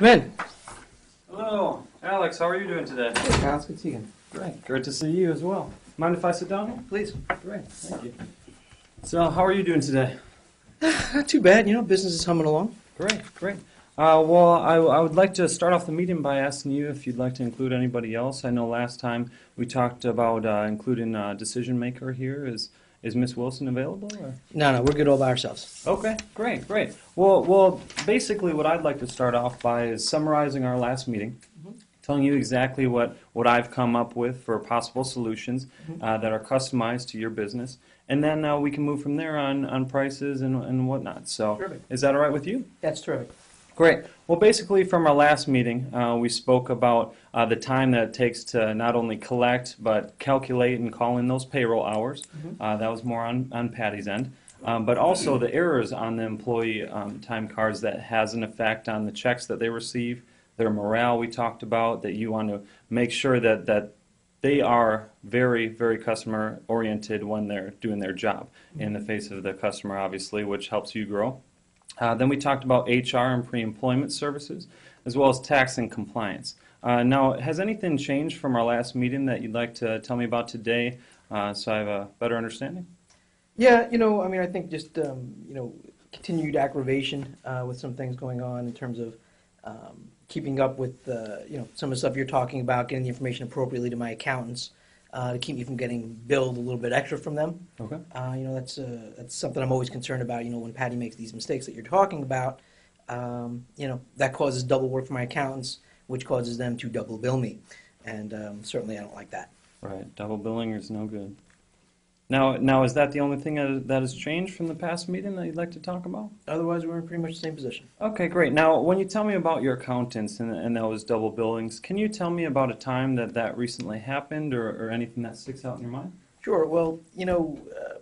Come in. Hello, Alex. How are you doing today? Hey, Kyle, it's good to see you. Great. Great to see you as well. Mind if I sit down? Please. Great. Thank you. So, how are you doing today? Not too bad. You know, business is humming along. Great. Great. Uh, well, I, I would like to start off the meeting by asking you if you'd like to include anybody else. I know last time we talked about uh, including a decision maker here. Is is Miss Wilson available? Or? No, no, we're good all by ourselves. Okay, great, great. Well, well, basically, what I'd like to start off by is summarizing our last meeting, telling you exactly what, what I've come up with for possible solutions uh, that are customized to your business, and then uh, we can move from there on, on prices and, and whatnot. So, Terrific. is that all right with you? That's terrific. Great. Well, basically, from our last meeting, uh, we spoke about uh, the time that it takes to not only collect but calculate and call in those payroll hours. Uh, that was more on, on Patty's end. Um, but also the errors on the employee um, time cards that has an effect on the checks that they receive, their morale we talked about, that you want to make sure that, that they are very, very customer oriented when they're doing their job in the face of the customer, obviously, which helps you grow. Uh, then we talked about HR and pre-employment services, as well as tax and compliance. Uh, now, has anything changed from our last meeting that you'd like to tell me about today, uh, so I have a better understanding? Yeah, you know, I mean, I think just, um, you know, continued aggravation uh, with some things going on in terms of um, keeping up with, uh, you know, some of the stuff you're talking about, getting the information appropriately to my accountants uh, to keep me from getting billed a little bit extra from them. Okay. Uh, you know, that's uh, that's something I'm always concerned about. You know, when Patty makes these mistakes that you're talking about, um, you know, that causes double work for my accountants, which causes them to double bill me, and um, certainly I don't like that. Right. Double billing is no good. Now, now is that the only thing that, that has changed from the past meeting that you'd like to talk about? Otherwise, we're in pretty much the same position. Okay, great. Now, when you tell me about your accountants and, and those double billings, can you tell me about a time that that recently happened or, or anything that sticks out in your mind? Sure. Well, you know, uh,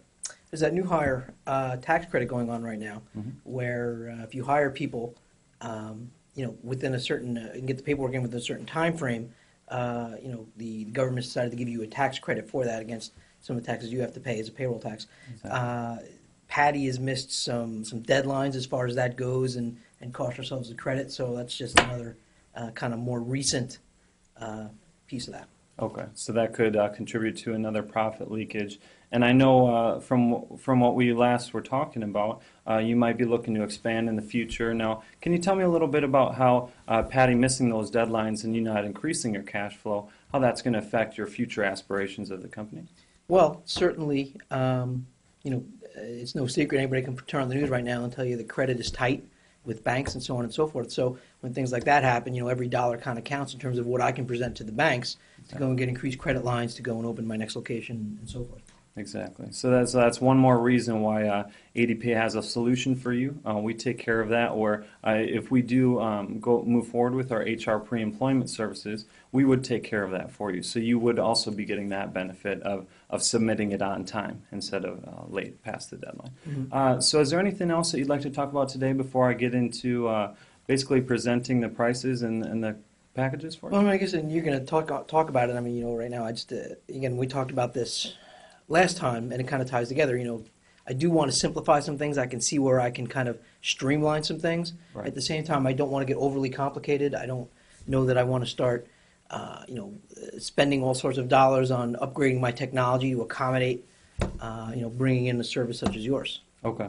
there's that new hire uh, tax credit going on right now, Mhm. where uh, if you hire people, um, you know, within a certain, uh, and get the paperwork in within a certain time frame, uh, you know, the government decided to give you a tax credit for that against some of the taxes you have to pay as a payroll tax. Uh, Patty has missed some some deadlines as far as that goes, and and cost ourselves the credit. So that's just another uh, kind of more recent uh, piece of that. Okay, so that could uh, contribute to another profit leakage. And I know uh, from from what we last were talking about, uh, you might be looking to expand in the future. Now, can you tell me a little bit about how uh, Patty missing those deadlines and you not increasing your cash flow, how that's going to affect your future aspirations of the company? Well, certainly, um, you know, uh, it's no secret anybody can turn on the news right now and tell you the credit is tight with banks and so on and so forth. So when things like that happen, you know, every dollar kind of counts in terms of what I can present to the banks to go and get increased credit lines to go and open my next location and so forth. Exactly. So that's that's one more reason why uh, ADP has a solution for you. Uh, we take care of that. Or uh, if we do um, go move forward with our HR pre-employment services, we would take care of that for you. So you would also be getting that benefit of of submitting it on time instead of uh, late past the deadline. Uh, so is there anything else that you'd like to talk about today before I get into uh, basically presenting the prices and, and the packages for you? Well, I, mean, I guess and you're going to talk talk about it. I mean, you know, right now, I just uh, again we talked about this last time, and it kind of ties together. You know, I do want to simplify some things. I can see where I can kind of streamline some things. Right. At the same time, I don't want to get overly complicated. I don't know that I want to start, uh, you know, spending all sorts of dollars on upgrading my technology to accommodate, uh, you know, bringing in a service such as yours. Okay.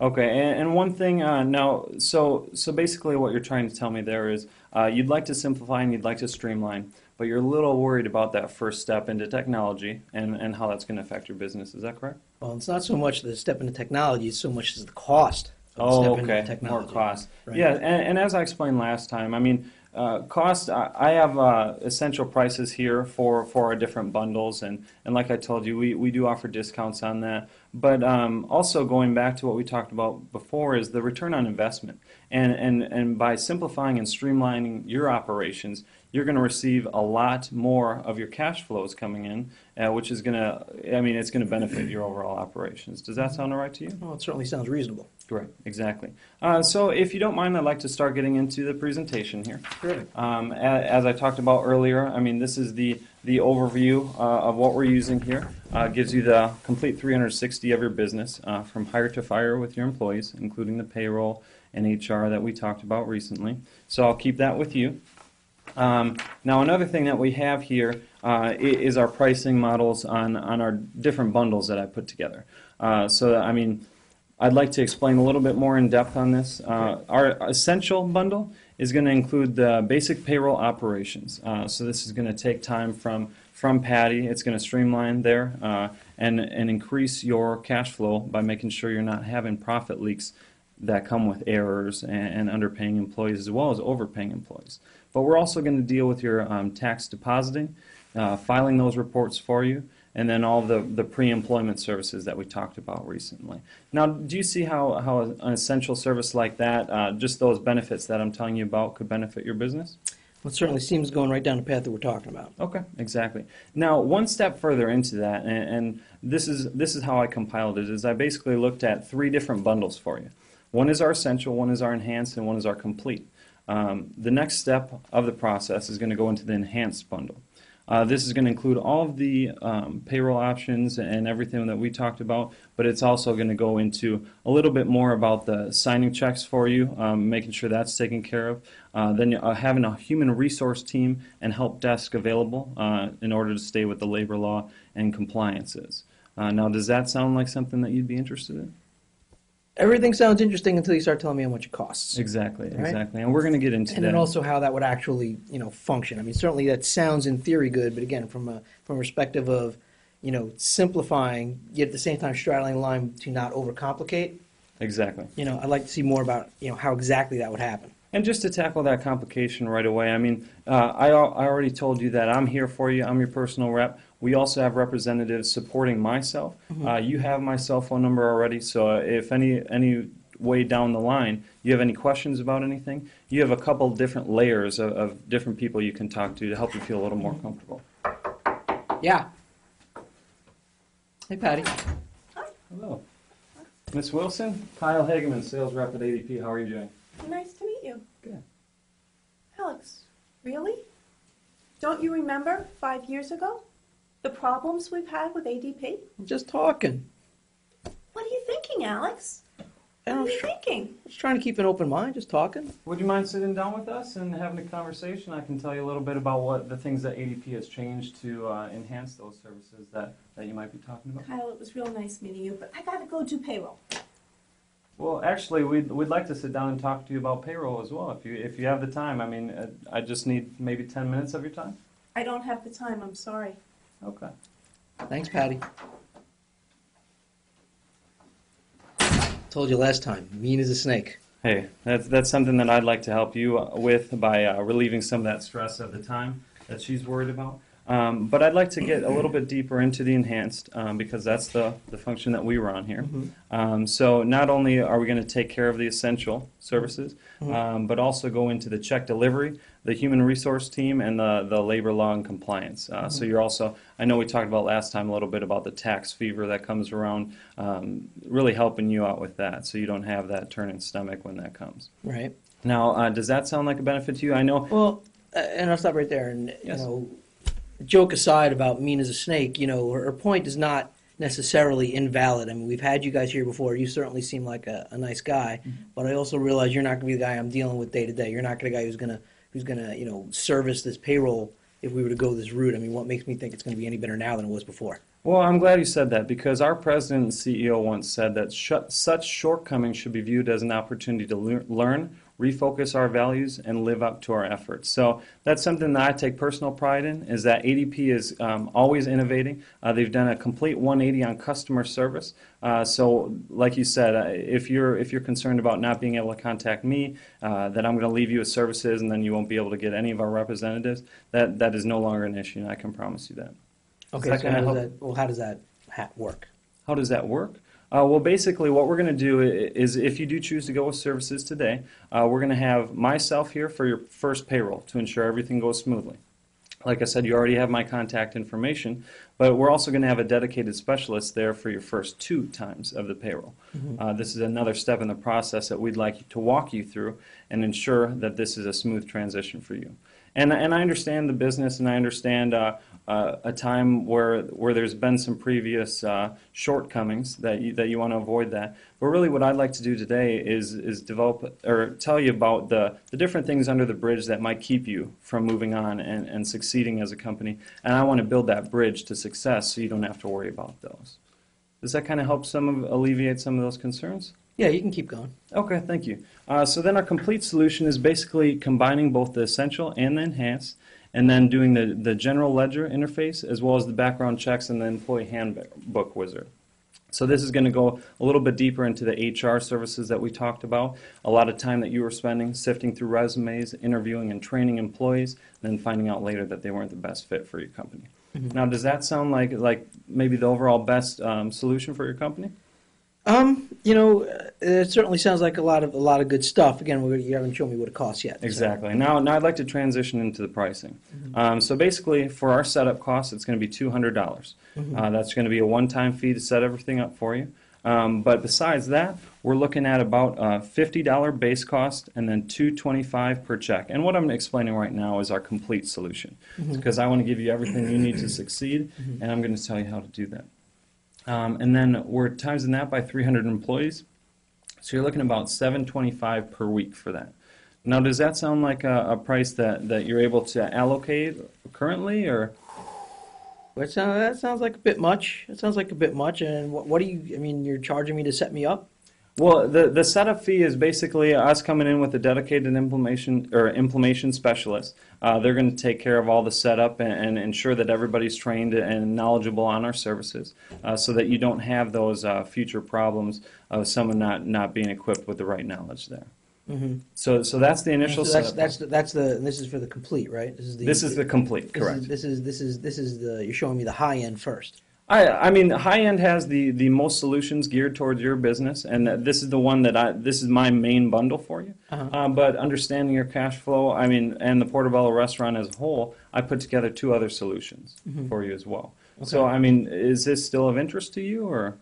Okay, and, and one thing uh, now, so so basically, what you're trying to tell me there is uh, you'd like to simplify and you'd like to streamline, but you're a little worried about that first step into technology and, and how that's going to affect your business. Is that correct? Well, it's not so much the step into technology; it's so much as the cost. Oh, okay. More cost. Right. Yeah, and, and as I explained last time, I mean, uh, cost. I, I have uh, essential prices here for, for our different bundles, and, and like I told you, we, we do offer discounts on that. But um, also going back to what we talked about before is the return on investment, and and and by simplifying and streamlining your operations, you're going to receive a lot more of your cash flows coming in, uh, which is going to. I mean, it's going to benefit your overall operations. Does that sound all right to you? Well, it certainly sounds reasonable. Great, exactly. Uh, so if you don't mind, I'd like to start getting into the presentation here. Terrific. Um, a- as I talked about earlier, I mean, this is the, the overview uh, of what we're using here. Uh, gives you the complete 360 of your business, uh, from hire to fire with your employees, including the payroll and HR that we talked about recently. So I'll keep that with you. Um, now, another thing that we have here uh, is our pricing models on, on our different bundles that I put together. Uh, so, I mean, I'd like to explain a little bit more in depth on this. Uh, our essential bundle is going to include the basic payroll operations. Uh, so this is going to take time from from Patty. It's going to streamline there uh, and and increase your cash flow by making sure you're not having profit leaks that come with errors and, and underpaying employees as well as overpaying employees. But we're also going to deal with your um, tax depositing, uh, filing those reports for you, and then all the, the pre-employment services that we talked about recently. Now, do you see how, how an essential service like that, uh, just those benefits that I'm telling you about, could benefit your business? Well, it certainly seems going right down the path that we're talking about. Okay, exactly. Now, one step further into that, and, and this is this is how I compiled it. Is I basically looked at three different bundles for you. One is our essential, one is our enhanced, and one is our complete. Um, the next step of the process is going to go into the enhanced bundle. Uh, this is going to include all of the um, payroll options and everything that we talked about, but it's also going to go into a little bit more about the signing checks for you, um, making sure that's taken care of. Uh, then uh, having a human resource team and help desk available uh, in order to stay with the labor law and compliances. Uh, now, does that sound like something that you'd be interested in? Everything sounds interesting until you start telling me how much it costs. Exactly, Right. exactly. And we're going to get into And that. then also how that would actually, you know, function. I mean, certainly that sounds in theory good, but again, from a from a perspective of, you know, simplifying, yet at the same time straddling the line to not overcomplicate. exactly. You know, I'd like to see more about, you know, how exactly that would happen. And just to tackle that complication right away, I mean, uh, I, al- I already told you that I'm here for you. I'm your personal rep. We also have representatives supporting myself. Uh, you have my cell phone number already, so if any any way down the line you have any questions about anything, you have a couple different layers of, of different people you can talk to to help you feel a little more comfortable. Yeah. Hey, Patty. Hello, Miss Wilson, Kyle Hagemann, sales rep at ADP. How are you doing? Nice to meet you. Good. Alex, really? Don't you remember five years ago? The problems we've had with ADP? I'm just talking. What are you thinking, Alex? What I'm are you sure- thinking? just trying to keep an open mind, just talking. Would you mind sitting down with us and having a conversation? I can tell you a little bit about what the things that ADP has changed to uh, enhance those services that, that you might be talking about. Kyle, it was real nice meeting you, but I gotta go do payroll. Well, actually, we'd, we'd like to sit down and talk to you about payroll as well, if you if you have the time. I mean, uh, I just need maybe ten minutes of your time. I don't have the time, I'm sorry. Okay. Thanks, Patty. Told you last time, mean as a snake. Hey, that's that's something that I'd like to help you uh, with by uh, relieving some of that stress of the time that she's worried about. Um, but I'd like to get a little bit deeper into the enhanced um, because that's the, the function that we run here. Um, so not only are we going to take care of the essential services, um, but also go into the check delivery, the human resource team, and the, the labor law and compliance. Uh, So you're also, I know we talked about last time a little bit about the tax fever that comes around, um, really helping you out with that so you don't have that turn in stomach when that comes. Right. Now, uh, does that sound like a benefit to you? I know. Well, uh, and I'll stop right there. And Yes. you know, joke aside about mean as a snake, you know, her, her point is not necessarily invalid. I mean, we've had you guys here before. You certainly seem like a, a nice guy, mm-hmm. but I also realize you're not going to be the guy I'm dealing with day to day. You're not going to be the guy who's going to who's going to you know service this payroll if we were to go this route. I mean, what makes me think it's going to be any better now than it was before? Well, I'm glad you said that because our president and CEO once said that sh- such shortcomings should be viewed as an opportunity to lear- learn, refocus our values, and live up to our efforts. So that's something that I take personal pride in. Is that ADP is um, always innovating. Uh, they've done a complete 180 on customer service. Uh, so, like you said, uh, if you're if you're concerned about not being able to contact me, uh, that I'm going to leave you with services, and then you won't be able to get any of our representatives. That that is no longer an issue, and I can promise you that. Okay, so how does that? Well, how does that ha- work? How does that work? Uh, well, basically, what we're going to do is if you do choose to go with services today, uh, we're going to have myself here for your first payroll to ensure everything goes smoothly. Like I said, you already have my contact information, but we're also going to have a dedicated specialist there for your first two times of the payroll. Uh, this is another step in the process that we'd like to walk you through and ensure that this is a smooth transition for you. And and I understand the business, and I understand uh, uh, a time where where there's been some previous uh, shortcomings that you, that you want to avoid that. But really, what I'd like to do today is is develop or tell you about the the different things under the bridge that might keep you from moving on and, and succeeding as a company. And I want to build that bridge to success, so you don't have to worry about those. Does that kind of help some of alleviate some of those concerns? Yeah, you can keep going. Okay, thank you. Uh, so then our complete solution is basically combining both the essential and the enhanced, and then doing the, the general ledger interface as well as the background checks and the employee handbook wizard. So this is going to go a little bit deeper into the HR services that we talked about. A lot of time that you were spending sifting through resumes, interviewing and training employees, and then finding out later that they weren't the best fit for your company. Now, does that sound like like maybe the overall best um, solution for your company? Um, you know, uh, it certainly sounds like a lot of a lot of good stuff. Again, you haven't shown me what it costs yet. so- Exactly. Now, now I'd like to transition into the pricing. Um, so basically, for our setup cost, it's going to be two hundred dollars. Uh, that's going to be a one-time fee to set everything up for you. Um, but besides that, we're looking at about a fifty dollar base cost and then two twenty-five per check. And what I'm explaining right now is our complete solution, because I want to give you everything you need to succeed, and I'm going to tell you how to do that. Um, and then we're timesing that by 300 employees. So you're looking about 725 per week for that. Now, does that sound like a, a price that, that you're able to allocate currently, or That sounds, that sounds like a bit much. It sounds like a bit much. And what, what do you? I mean, you're charging me to set me up. Well, the the setup fee is basically us coming in with a dedicated implementation or implementation specialist. Uh, they're going to take care of all the setup and, and ensure that everybody's trained and knowledgeable on our services, uh, so that you don't have those uh, future problems of someone not not being equipped with the right knowledge there. Mm-hmm. So so that's the initial So that's setup. that's the, that's the this is for the complete, right? This is the this is the complete, this correct. Is, this is this is this is the you're showing me the high end first. I, I mean, high end has the, the most solutions geared towards your business, and this is the one that I this is my main bundle for you. Uh-huh. Uh, but understanding your cash flow, I mean, and the Portobello restaurant as a whole, I put together two other solutions for you as well. So, I mean, is this still of interest to you, or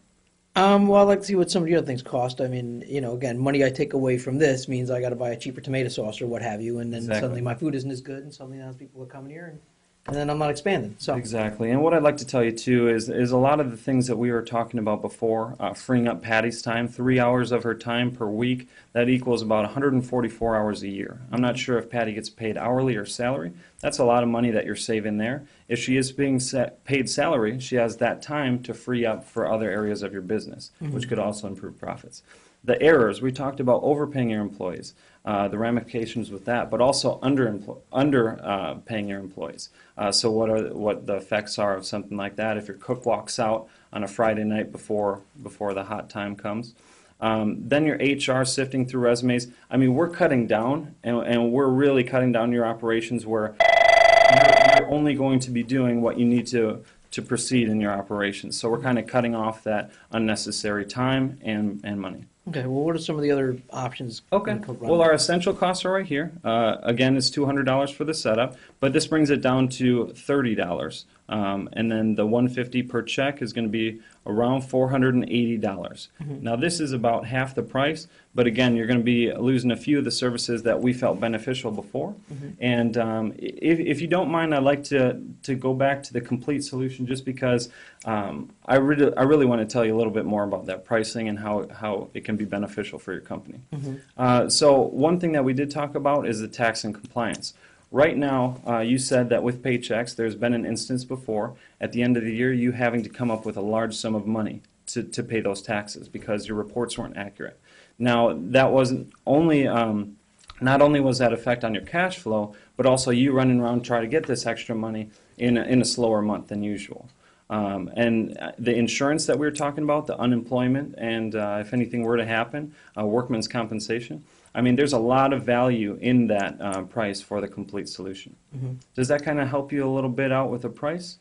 Um, well, I'd like to see what some of the other things cost. I mean, you know, again, money I take away from this means I got to buy a cheaper tomato sauce or what have you, and then Exactly. suddenly my food isn't as good, and suddenly now people are coming here, and, and then I'm not expanding. So Exactly. And what I'd like to tell you too is is a lot of the things that we were talking about before, uh, freeing up Patty's time, three hours of her time per week, that equals about 144 hours a year. I'm not sure if Patty gets paid hourly or salary. That's a lot of money that you're saving there. If she is being paid salary, she has that time to free up for other areas of your business, which could also improve profits. The errors, we talked about overpaying your employees, uh, the ramifications with that, but also under, under uh, paying your employees. Uh, so what are what the effects are of something like that? If your cook walks out on a Friday night before before the hot time comes, um, then your HR sifting through resumes. I mean, we're cutting down, and, and we're really cutting down your operations where you're, you're only going to be doing what you need to to proceed in your operations. So we're kind of cutting off that unnecessary time and, and money. Okay, well, what are some of the other options? Okay. in the run? Well, our essential costs are right here. Uh, again, it's two hundred dollars for the setup, but this brings it down to thirty dollars. Um, and then the one fifty per check is going to be around four hundred and eighty dollars. Now, this is about half the price, but again, you're going to be losing a few of the services that we felt beneficial before. And um, if, if you don't mind, I'd like to to go back to the complete solution, just because um, I really I really want to tell you a little bit more about that pricing and how how it can be beneficial for your company. Uh, so one thing that we did talk about is the tax and compliance. Right now, uh, you said that with paychecks, there's been an instance before at the end of the year you having to come up with a large sum of money to, to pay those taxes because your reports weren't accurate. Now that wasn't only um, not only was that effect on your cash flow, but also you running around trying to get this extra money in a, in a slower month than usual. Um, and uh, the insurance that we were talking about, the unemployment, and uh, if anything were to happen, uh, workman's compensation. I mean, there's a lot of value in that uh, price for the complete solution. Does that kind of help you a little bit out with the price?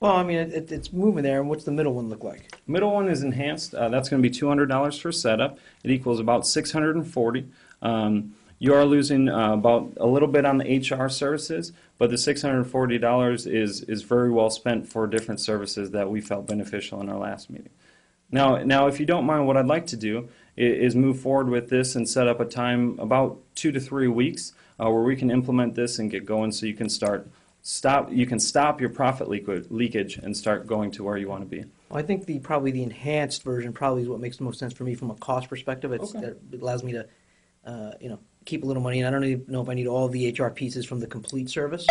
Well, I mean, it, it, it's moving there, and what's the middle one look like? Middle one is enhanced. Uh, that's going to be $200 for setup. It equals about 640. Um, you are losing uh, about a little bit on the HR services, but the $640 is is very well spent for different services that we felt beneficial in our last meeting. Now, now, if you don't mind, what I'd like to do is move forward with this and set up a time about two to three weeks uh, where we can implement this and get going so you can start stop you can stop your profit leak- leakage and start going to where you want to be. Well, I think the probably the enhanced version probably is what makes the most sense for me from a cost perspective. It's, Okay. It allows me to, uh, you know, keep a little money, and I don't even know if I need all the HR pieces from the complete service.